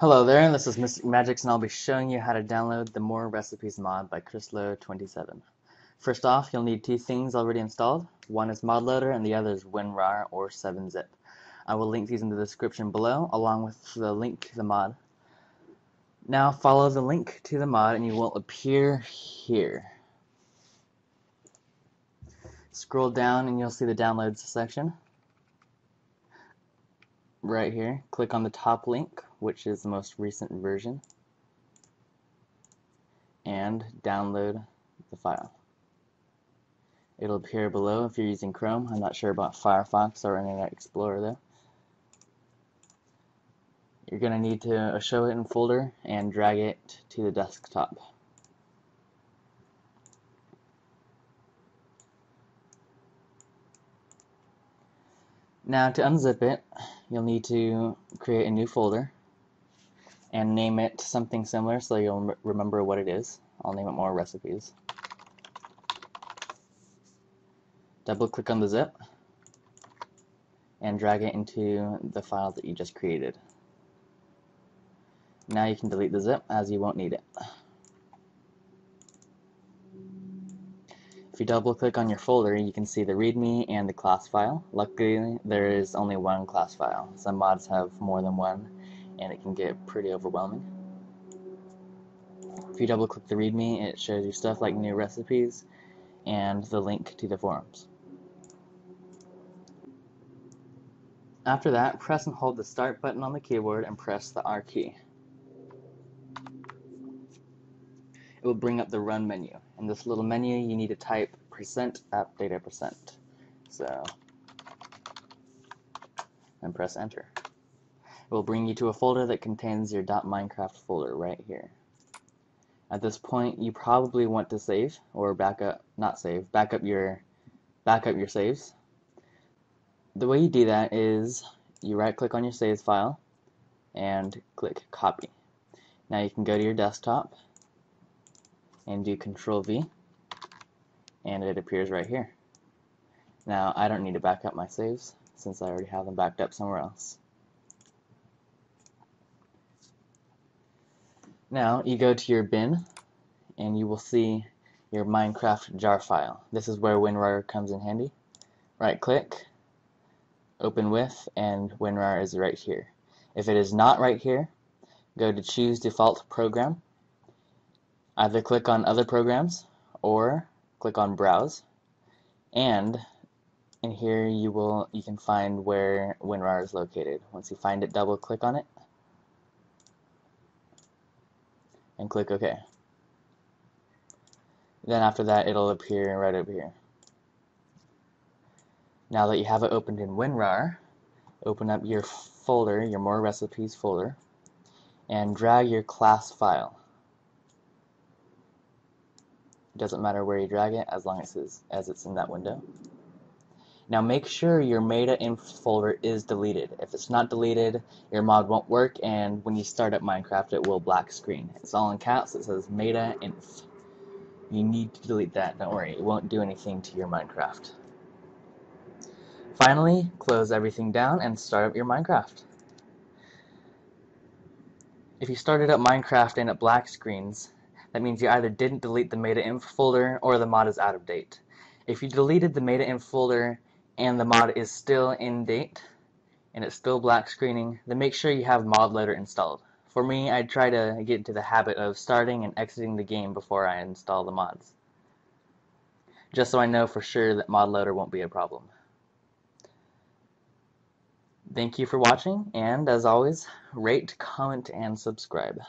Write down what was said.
Hello there, this is Mystic Magicks and I'll be showing you how to download the More Recipes mod by Chrislo27. First off, you'll need two things already installed. One is ModLoader and the other is WinRAR or 7-zip. I will link these in the description below along with the link to the mod. Now follow the link to the mod and you will appear here. Scroll down and you'll see the downloads section right here. Click on the top link, which is the most recent version, and download the file. It'll appear below if you're using Chrome. I'm not sure about Firefox or Internet Explorer though. You're going to need to show it in folder and drag it to the desktop. Now to unzip it, you'll need to create a new folder and name it something similar so you'll remember what it is. I'll name it more recipes. Double click on the zip and drag it into the file that you just created. Now you can delete the zip as you won't need it. If you double click on your folder, you can see the README and the class file. Luckily, there is only one class file. Some mods have more than one, and it can get pretty overwhelming. If you double click the README, it shows you stuff like new recipes and the link to the forums. After that, press and hold the start button on the keyboard and press the R key. it will bring up the run menu. In this little menu, you need to type percent app data percent. So, and press enter. Will bring you to a folder that contains your .minecraft folder right here. At this point, you probably want to save or backup, not save, backup your backup your saves. The way you do that is you right click on your saves file and click copy. Now you can go to your desktop and do control V and it appears right here. Now I don't need to back up my saves since I already have them backed up somewhere else. Now you go to your bin and you will see your Minecraft jar file. This is where WinRAR comes in handy. Right click, open with, and WinRAR is right here. If it is not right here, go to choose default program Either click on Other Programs or click on Browse and in here you will you can find where WinRAR is located. Once you find it, double click on it and click OK. Then after that it'll appear right over here. Now that you have it opened in WinRAR, open up your folder, your More Recipes folder, and drag your class file. It doesn't matter where you drag it as long as it's, as it's in that window. Now make sure your meta.inf folder is deleted. If it's not deleted, your mod won't work and when you start up Minecraft it will black screen. It's all in caps, it says meta.inf. You need to delete that, don't worry, it won't do anything to your Minecraft. Finally, close everything down and start up your Minecraft. If you started up Minecraft and it black screens, that means you either didn't delete the meta.inf folder or the mod is out of date. If you deleted the meta.inf folder and the mod is still in date and it's still black screening, then make sure you have ModLoader installed. For me, I try to get into the habit of starting and exiting the game before I install the mods. Just so I know for sure that ModLoader won't be a problem. Thank you for watching, and as always, rate, comment, and subscribe.